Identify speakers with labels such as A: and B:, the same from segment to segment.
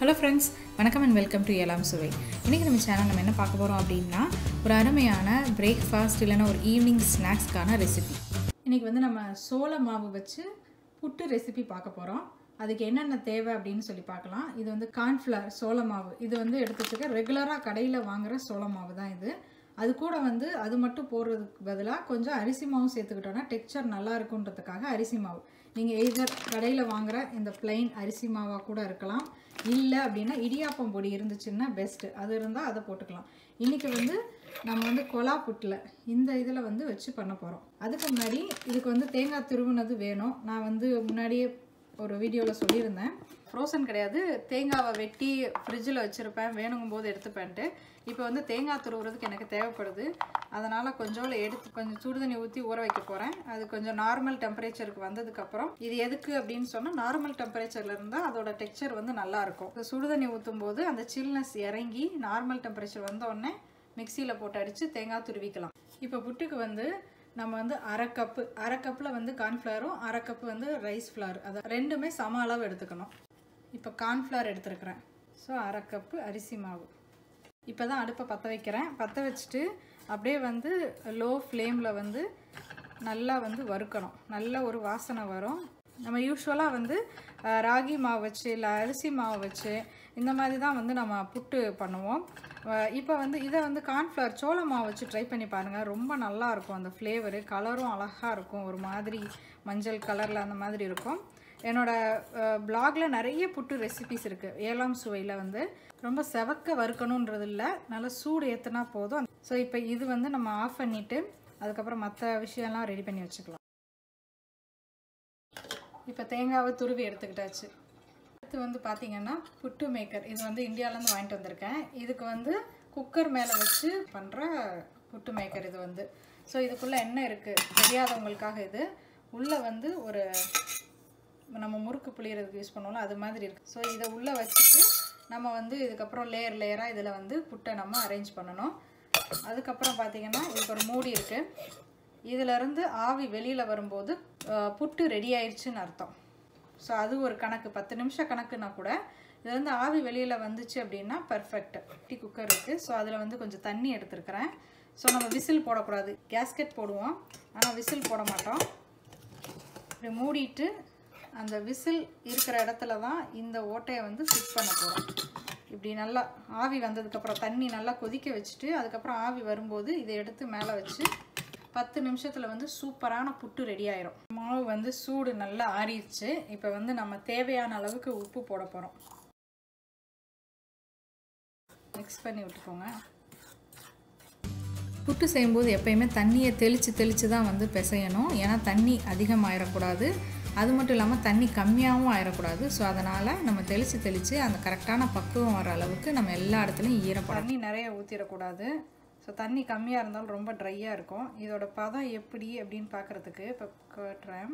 A: Hello friends வணக்கம் and welcome to Elam Suvai. இன்றைக்கி நம்ம சேனல் நம்ம என்ன பார்க்க போகிறோம் அப்படின்னா ஒரு அருமையான பிரேக்ஃபாஸ்ட் இல்லைன்னா ஒரு ஈவினிங் ஸ்நாக்ஸ்க்கான ரெசிபி இன்றைக்கி வந்து நம்ம சோள மாவு வச்சு புட்டு ரெசிபி பார்க்க போகிறோம் அதுக்கு என்னென்ன தேவை அப்படின்னு சொல்லி பார்க்கலாம். இது வந்து கார்ன்ஃப்ளவர் சோள மாவு. இது வந்து எடுத்துட்டுருக்க ரெகுலராக கடையில் வாங்குகிற சோள மாவு தான் இது. அது கூட வந்து அது மட்டும் போடுறதுக்கு பதிலாக கொஞ்சம் அரிசி மாவும் சேர்த்துக்கிட்டோன்னா டெக்ஸ்சர் நல்லா இருக்குன்றதுக்காக அரிசி மாவு. நீங்கள் எய்தர் கடையில் வாங்குகிற இந்த பிளைன் அரிசி மாவாக கூட இருக்கலாம். இல்லை அப்படின்னா இடியாப்பம் பொடி இருந்துச்சுன்னா பெஸ்ட்டு அது இருந்தால் அதை போட்டுக்கலாம். இன்றைக்கி வந்து நம்ம வந்து கொலா புட்டில் இந்த இதில் வந்து வச்சு பண்ண போகிறோம் அதுக்கு முன்னாடி இதுக்கு வந்து தேங்காய் திருவுனது வேணும். நான் வந்து முன்னாடியே ஒரு வீடியோவில் சொல்லியிருந்தேன். ஃப்ரோசன் கிடையாது. தேங்காவை வெட்டி ஃப்ரிட்ஜில் வச்சுருப்பேன். வேணுங்கும் போது எடுத்துப்பேன்ட்டு. இப்போ வந்து தேங்காய் துருவுறதுக்கு எனக்கு தேவைப்படுது. அதனால் கொஞ்சோண்டு எடுத்து கொஞ்சம் சுடு தண்ணி ஊற்றி ஊற வைக்க போகிறேன் அது கொஞ்சம் நார்மல் டெம்பரேச்சருக்கு வந்ததுக்கப்புறம். இது எதுக்கு அப்படின்னு சொன்னால் நார்மல் டெம்பரேச்சரில் இருந்தால் அதோட டெக்ஸ்சர் வந்து நல்லாயிருக்கும் இந்த சுடுதண்ணி ஊற்றும் போது அந்த சில்னஸ் இறங்கி நார்மல் டெம்பரேச்சர் வந்தோடனே மிக்சியில் போட்டு அடித்து தேங்காய் துருவிக்கலாம். இப்போ புட்டுக்கு வந்து நம்ம வந்து அரை கப்பு அரை கப்பில் வந்து கார்ன்ஃப்ளவரும் அரை கப்பு வந்து ரைஸ் ஃப்ளவர் அதை ரெண்டுமே சம அளவு எடுத்துக்கணும். இப்போ கார்ன்ஃப்ளவர் எடுத்துருக்குறேன். ஸோ அரை கப்பு அரிசி மாவு. இப்போ தான் அடுப்பை பற்ற வைக்கிறேன். பற்ற வச்சுட்டு அப்படியே வந்து லோ ஃப்ளேமில் வந்து நல்லா வந்து வறுக்கணும். நல்ல ஒரு வாசனை வரும். நம்ம யூஸ்வலாக வந்து ராகி மாவு வச்சு இல்லை அரிசி மாவு வச்சு இந்த மாதிரி தான் வந்து நம்ம புட்டு பண்ணுவோம். இப்போ வந்து இதை வந்து கார்ன்ஃப்ளவர் சோள மாவு வச்சு ட்ரை பண்ணி பாருங்கள் ரொம்ப நல்லாயிருக்கும் அந்த ஃப்ளேவரு கலரும் அழகாக இருக்கும். ஒரு மாதிரி மஞ்சள் கலரில் அந்த மாதிரி இருக்கும். என்னோட பிளாகில் நிறைய புட்டு ரெசிபிஸ் இருக்குது ஏழாம் சுவையில் வந்து. ரொம்ப செவக்க வறுக்கணுன்றது இல்லை. நல்லா சூடு ஏற்றுனா போதும். ஸோ இப்போ இது வந்து நம்ம ஆஃப் பண்ணிவிட்டு அதுக்கப்புறம் மற்ற விஷயம்லாம் ரெடி பண்ணி வச்சுக்கலாம். இப்போ தேங்காவை துருவி எடுத்துக்கிட்டாச்சு. அடுத்து வந்து பார்த்தீங்கன்னா புட்டு மேக்கர் இது வந்து இந்தியாவிலேருந்து வாங்கிட்டு வந்திருக்கேன். இதுக்கு வந்து குக்கர் மேலே வச்சு பண்ணுற புட்டு மேக்கர் இது வந்து. ஸோ இதுக்குள்ளே என்ன இருக்குது தெரியாதவங்களுக்காக இது. உள்ளே வந்து ஒரு நம்ம முறுக்கு புளியறதுக்கு யூஸ் பண்ணுவோம்ல அது மாதிரி இருக்குது ஸோ இதை உள்ளே வச்சுட்டு நம்ம வந்து இதுக்கப்புறம் லேயர் லேயராக இதில் வந்து புட்டை நம்ம அரேஞ்ச் பண்ணணும். அதுக்கப்புறம் பார்த்தீங்கன்னா இதுக்கு ஒரு மூடி இருக்குது இதிலருந்து ஆவி வெளியில் வரும்போது புட்டு ரெடி ஆயிடுச்சுன்னு அர்த்தம். ஸோ அது ஒரு கணக்கு பத்து நிமிஷம் கணக்குனா கூட இதுலேருந்து ஆவி வெளியில் வந்துச்சு அப்படின்னா பர்ஃபெக்ட் டீ குக்கர் இருக்குது ஸோ அதில் வந்து கொஞ்சம் தண்ணி எடுத்துருக்கிறேன். ஸோ நம்ம விசில் போடக்கூடாது. கேஸ்கெட் போடுவோம். ஆனால் விசில் போட மாட்டோம். இப்படி மூடிட்டு அந்த விசில் இருக்கிற இடத்துல தான் இந்த ஓட்டையை வந்து ஃபிட் பண்ண போகிறோம் இப்படி நல்லா ஆவி வந்ததுக்கப்புறம் தண்ணி நல்லா கொதிக்க வச்சுட்டு அதுக்கப்புறம் ஆவி வரும்போது இதை எடுத்து மேலே வச்சு பத்து நிமிஷத்தில் வந்து சூப்பரான புட்டு ரெடி ஆயிரும். மாவு வந்து சூடு நல்லா ஆறிடுச்சு. இப்போ வந்து நம்ம தேவையான அளவுக்கு உப்பு போட போகிறோம் மிக்ஸ் பண்ணி விட்டுக்கோங்க. புட்டு செய்யும்போது எப்பயுமே தண்ணியை தெளித்து தெளித்து தான் வந்து பிசையணும். ஏன்னா தண்ணி அதிகமாயிடக்கூடாது அது மட்டும் இல்லாமல் தண்ணி கம்மியாகவும் ஆயிடக்கூடாது ஸோ அதனால் நம்ம தெளித்து தெளித்து அந்த கரெக்டான பக்குவம் வர அளவுக்கு நம்ம எல்லா இடத்துலையும் ஈரப்படும் தண்ணி நிறைய ஊற்றிடக்கூடாது ஸோ தண்ணி கம்மியாக இருந்தாலும் ரொம்ப ட்ரையாக இருக்கும். இதோட பதம் எப்படி அப்படின்னு பார்க்குறதுக்கு இப்போ காட்டுறேன்.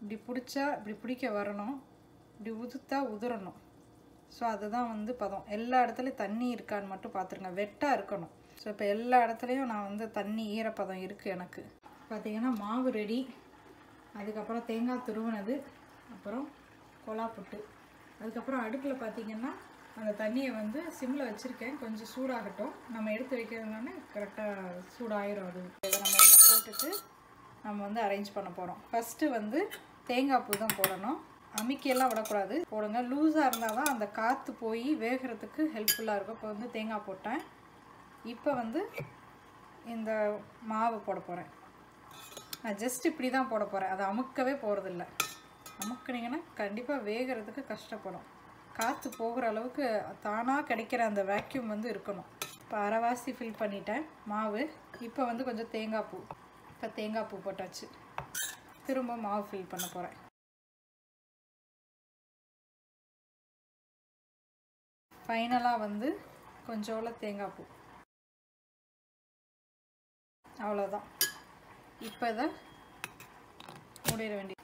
A: இப்படி பிடிச்சா இப்படி பிடிக்க வரணும். இப்படி உதுத்தா உதிரணும் ஸோ அதுதான் வந்து பதம். எல்லா இடத்துலையும் தண்ணி இருக்கான்னு மட்டும் பார்த்துருங்க வெட்டாக இருக்கணும். ஸோ இப்போ எல்லா இடத்துலையும் நான் வந்து தண்ணி ஈரப்பதம் இருக்குது எனக்கு. பார்த்தீங்கன்னா மாவு ரெடி. அதுக்கப்புறம் தேங்காய் துருவினது அப்புறம் கொலா புட்டு அதுக்கப்புறம் அடுப்பில் பார்த்தீங்கன்னா அந்த தண்ணியை வந்து சிம்மில் வச்சுருக்கேன். கொஞ்சம் சூடாகட்டும். நம்ம எடுத்து வைக்கிறதுனால கரெக்டாக சூடாயிரும் அது. இதை நம்ம எல்லாம் போட்டுட்டு நம்ம வந்து அரேஞ்ச் பண்ண போகிறோம் ஃபஸ்ட்டு வந்து தேங்காய் பூ தான் போடணும். அமுக்கியெல்லாம் விடக்கூடாது. போடுங்க. லூஸாக இருந்தால் தான் அந்த காற்று போய் வேகிறதுக்கு ஹெல்ப்ஃபுல்லாக இருக்கும். இப்போ வந்து தேங்காய் போட்டேன். இப்போ வந்து இந்த மாவு போட போகிறேன் நான் ஜஸ்ட் இப்படி தான் போட போகிறேன் அதை அமுக்கவே போகிறதில்ல அமுக்குனீங்கன்னா கண்டிப்பாக வேகிறதுக்கு கஷ்டப்படும். காற்று போகிற அளவுக்கு தானாக கிடைக்கிற அந்த வேக்யூம் வந்து இருக்கணும். இப்போ அரைவாசி ஃபில் பண்ணிட்டேன். மாவு. இப்போ வந்து கொஞ்சம் தேங்காய் பூ. இப்போ தேங்காய் பூ போட்டாச்சு. திரும்ப மாவு ஃபில் பண்ண போகிறேன் ஃபைனலாக வந்து கொஞ்சோல தேங்காய் பூ. அவ்வளோதான் இப்போ இதை மூடிட வேண்டிய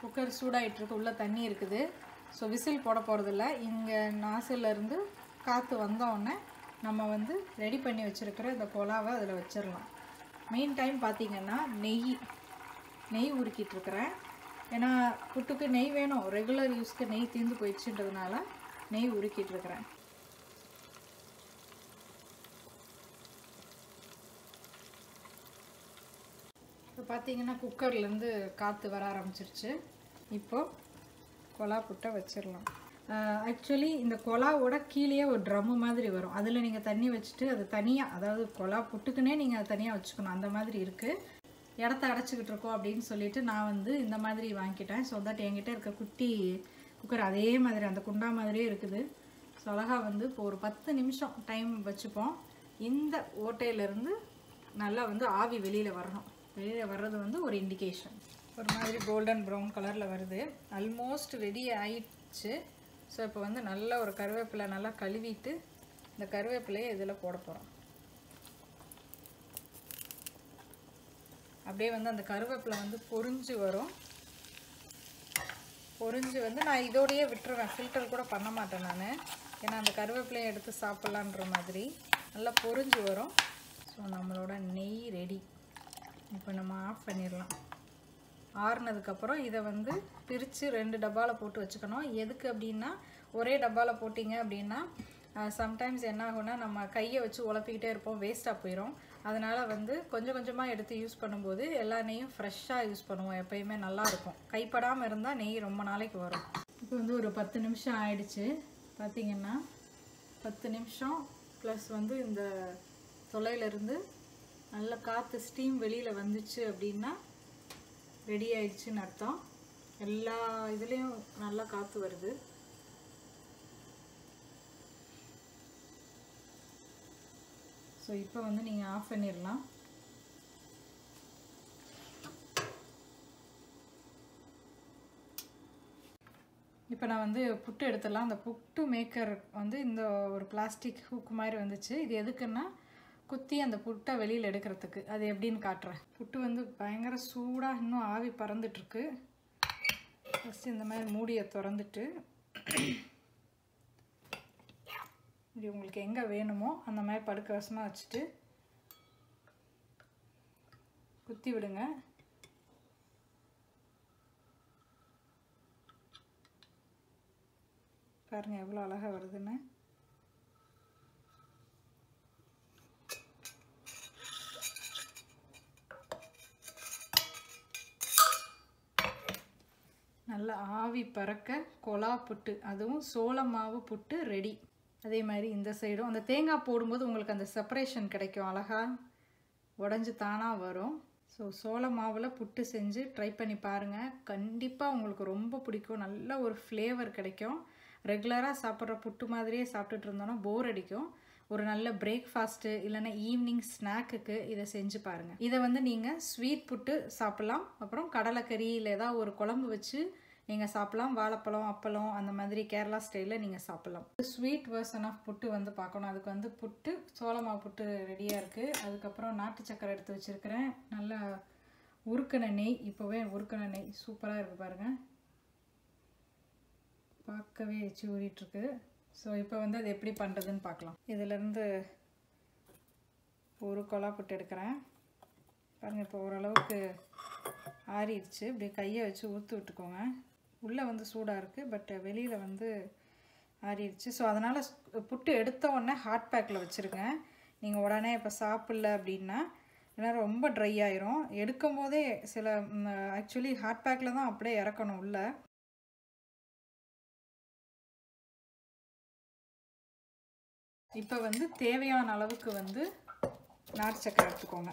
A: குக்கர் சூடாகிட்டுருக்கு உள்ளே தண்ணி இருக்குது. ஸோ விசில் போட போகிறதில்ல இங்கே நாசிலேருந்து காற்று வந்தோடனே நம்ம வந்து ரெடி பண்ணி வச்சுருக்கிற இந்த கொலாவை அதில் வச்சிடலாம். மெயின் டைம் பார்த்திங்கன்னா நெய் நெய் உருக்கிட்டு இருக்கிறேன் ஏன்னா புட்டுக்கு நெய் வேணும். ரெகுலர் யூஸ்க்கு நெய் தீர்ந்து போயிடுச்சுன்றதுனால நெய் உருக்கிட்டுருக்குறேன். இப்போ பார்த்தீங்கன்னா குக்கர்லேருந்து காற்று வர ஆரம்பிச்சிருச்சு. இப்போது கொலா புட்டை வச்சிடலாம் ஆக்சுவலி இந்த கொலாவோட கீழேயே ஒரு ட்ரம்மு மாதிரி வரும். அதில் நீங்கள் தண்ணி வச்சுட்டு அது தனியாக அதாவது கொலா புட்டுக்குன்னே நீங்கள் அதை தனியாக வச்சுக்கணும். அந்த மாதிரி இருக்குது இடத்த அடைச்சிக்கிட்டு இருக்கோம் அப்படின்னு சொல்லிட்டு நான் வந்து இந்த மாதிரி வாங்கிக்கிட்டேன் ஸோ தட் என்கிட்ட இருக்க குட்டி குக்கர் அதே மாதிரி அந்த குண்டா மாதிரியே இருக்குது. ஸோ அழகாக வந்து இப்போ ஒரு பத்து நிமிஷம் டைம் வச்சுப்போம். இந்த ஓட்டையிலேருந்து நல்லா வந்து ஆவி வெளியில் வரணும். வெளியில் வர்றது வந்து ஒரு இண்டிகேஷன் ஒரு மாதிரி கோல்டன் ப்ரௌன் கலரில் வருது. ஆல்மோஸ்ட் ரெடி ஆயிடுச்சு. ஸோ இப்போ வந்து நல்லா ஒரு கருவேப்பிலை நல்லா கழுவிட்டு இந்த கருவேப்பிலையை இதில் போட போகிறோம் அப்படியே வந்து அந்த கருவேப்பிலை வந்து பொறிஞ்சு வரும். பொறிஞ்சு வந்து நான் இதோடையே விட்டுருவேன். ஃபில்டர் கூட பண்ண மாட்டேன் நான். ஏன்னா அந்த கருவேப்பிலையை எடுத்து சாப்பிட்லான்ற மாதிரி. நல்லா பொறிஞ்சு வரும். ஸோ நம்மளோட நெய் ரெடி இப்போ நம்ம ஆஃப் பண்ணிடலாம். ஆறுனதுக்கப்புறம் இதை வந்து பிரித்து ரெண்டு டப்பாவில் போட்டு வச்சுக்கணும். எதுக்கு அப்படின்னா ஒரே டப்பாவில் போட்டிங்க அப்படின்னா சம்டைம்ஸ் என்ன ஆகும்னா நம்ம கையை வச்சு உழப்பிக்கிட்டே இருப்போம். வேஸ்ட்டாக போயிடும் அதனால் வந்து கொஞ்சம் கொஞ்சமாக எடுத்து யூஸ் பண்ணும்போது எல்லா நெய்யும் ஃப்ரெஷ்ஷாக யூஸ் பண்ணுவோம். எப்பயுமே நல்லாயிருக்கும் கைப்படாமல் இருந்தால் நெய் ரொம்ப நாளைக்கு வரும். இப்போ வந்து ஒரு பத்து நிமிஷம் ஆயிடுச்சு. பார்த்திங்கன்னா பத்து நிமிஷம் ப்ளஸ் வந்து இந்த தொலையிலேருந்து நல்ல காற்று ஸ்டீம் வெளியில் வந்துச்சு அப்படின்னா ரெடி ஆயிடுச்சுன்னு அர்த்தம். எல்லா இதுலேயும் நல்லா காற்று வருது. ஸோ இப்போ வந்து நீங்கள் ஆஃப் பண்ணிடலாம் இப்போ நான் வந்து புட்டு எடுத்துடலாம். அந்த புட்டு மேக்கர் வந்து இந்த ஒரு பிளாஸ்டிக் ஹூக் மாதிரி வந்துச்சு. இது எதுக்குன்னா குத்தி அந்த புட்டை வெளியில் எடுக்கிறதுக்கு. அது எப்படின்னு காட்டுறேன். புட்டு வந்து பயங்கர சூடாக இன்னும் ஆவி பறந்துட்டுருக்கு. ஃபஸ்ட்டு இந்த மாதிரி மூடியை திறந்துட்டு இப்படி உங்களுக்கு எங்கே வேணுமோ அந்த மாதிரி படுக்க வசமாக வச்சுட்டு குத்தி விடுங்க. பாருங்கள் எவ்வளோ அழகாக வருதுன்னு. நல்ல ஆவி பறக்க கொலா புட்டு அதுவும் சோள மாவு புட்டு ரெடி அதே மாதிரி இந்த சைடும் அந்த தேங்காய் போடும்போது உங்களுக்கு அந்த செப்பரேஷன் கிடைக்கும் அழகாக உடஞ்சி தானாக வரும். ஸோ சோள மாவில் புட்டு செஞ்சு ட்ரை பண்ணி பாருங்கள் கண்டிப்பாக உங்களுக்கு ரொம்ப பிடிக்கும். நல்ல ஒரு ஃப்ளேவர் கிடைக்கும். ரெகுலராக சாப்பிட்ற புட்டு மாதிரியே சாப்பிட்டுட்டு இருந்தோன்னா போர் அடிக்கும். ஒரு நல்ல பிரேக்ஃபாஸ்ட்டு இல்லைன்னா ஈவினிங் ஸ்நாக்குக்கு இதை செஞ்சு பாருங்கள் இதை வந்து நீங்கள் ஸ்வீட் புட்டு சாப்பிட்லாம். அப்புறம் கடலைக்கறி இல்லை ஏதாவது ஒரு குழம்பு வச்சு நீங்கள் சாப்பிட்லாம். வாழைப்பழம் அப்பளம் அந்த மாதிரி கேரளா ஸ்டைலில் நீங்கள் சாப்பிட்லாம். ஸ்வீட் வேர்சன் ஆஃப் புட்டு வந்து பார்க்கணும். அதுக்கு வந்து புட்டு சோளமாவு புட்டு ரெடியாக இருக்குது அதுக்கப்புறம் நாட்டு சக்கரை எடுத்து வச்சுருக்கிறேன். நல்லா உருக்கண நெய். இப்போவே உருக்கண நெய். சூப்பராக இருக்குது பாருங்கள் பார்க்கவே எச்சு ஊறிட்டுருக்கு. ஸோ இப்போ வந்து அது எப்படி பண்ணுறதுன்னு பார்க்கலாம். இதிலேருந்து ஒரு கொலா புட்டு எடுக்கிறேன். பாருங்கள் இப்போ ஓரளவுக்கு ஆறிடுச்சு. இப்படி கையை வச்சு ஊற்று விட்டுக்கோங்க. உள்ளே வந்து சூடாக இருக்குது பட் வெளியில் வந்து ஆறிடுச்சு. ஸோ அதனால் புட்டு எடுத்த உடனே ஹாட் பேக்கில் வச்சுருங்க. நீங்கள் உடனே இப்போ சாப்பிட்ல அப்படின்னா ஏன்னா ரொம்ப ட்ரை ஆயிரும். எடுக்கும் போதே சில ஆக்சுவலி ஹாட் பேக்கில் தான் அப்படியே இறக்கணும் உள்ளே. இப்போ வந்து தேவையான அளவுக்கு வந்து நாட்டு சக்கரை எடுத்துக்கோங்க.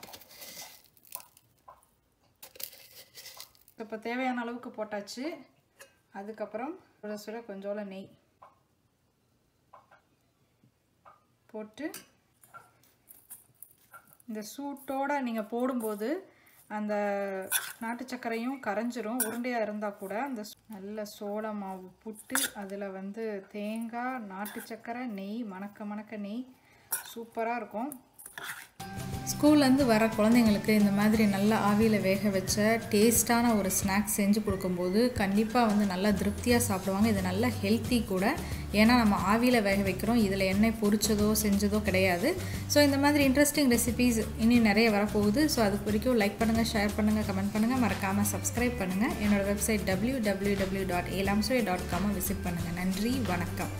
A: இப்போ தேவையான அளவுக்கு போட்டாச்சு. அதுக்கப்புறம் சுட சுட கொஞ்சோளம் நெய் போட்டு இந்த சூட்டோடு நீங்கள் போடும்போது அந்த நாட்டு சர்க்கரையும் கரைஞ்சிரும். உருண்டையாக இருந்தால் கூட அந்த நல்ல சோள மாவு புட்டு அதில் வந்து தேங்காய் நாட்டு சர்க்கரை நெய் மணக்க மணக்க நெய் சூப்பராக இருக்கும். ஸ்கூல்லேருந்து வர குழந்தைங்களுக்கு இந்த மாதிரி நல்லா ஆவியில் வேக வச்ச டேஸ்ட்டான ஒரு ஸ்நாக்ஸ் செஞ்சு கொடுக்கும்போது கண்டிப்பாக வந்து நல்லா திருப்தியாக சாப்பிடுவாங்க. இது நல்லா ஹெல்த்தி கூட. ஏன்னா நம்ம ஆவியில் வேக வைக்கிறோம். இதில் எண்ணெய் பொரிச்சதோ செஞ்சதோ கிடையாது. ஸோ இந்த மாதிரி இன்ட்ரெஸ்டிங் ரெசிபீஸ் இன்னும் நிறைய வரப்போகுது. ஸோ அது வரைக்கும் லைக் பண்ணுங்கள் ஷேர் பண்ணுங்கள் கமெண்ட் பண்ணுங்கள் மறக்காமல் சப்ஸ்கிரைப் பண்ணுங்கள் என்னோடய website W W W dot ஏலாம்சோய் dot காமை விசிட் பண்ணுங்கள் நன்றி வணக்கம்.